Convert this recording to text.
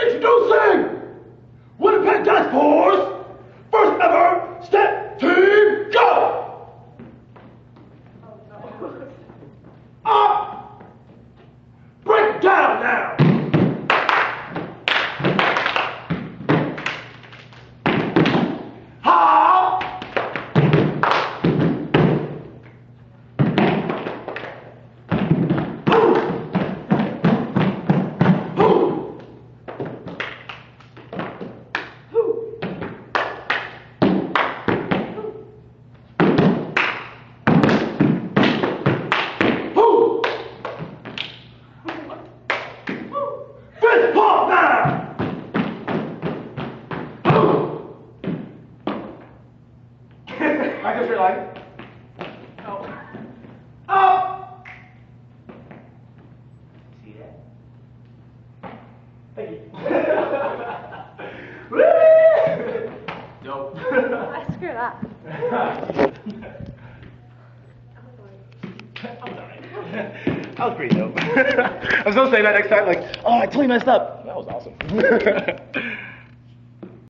Introducing Winnipeg I just realized. Oh. Up! See that? Thank you. Woo! Dope. I screwed up. I'm sorry. That was pretty dope. I was gonna say that next time, like, oh, I totally messed up. That was awesome.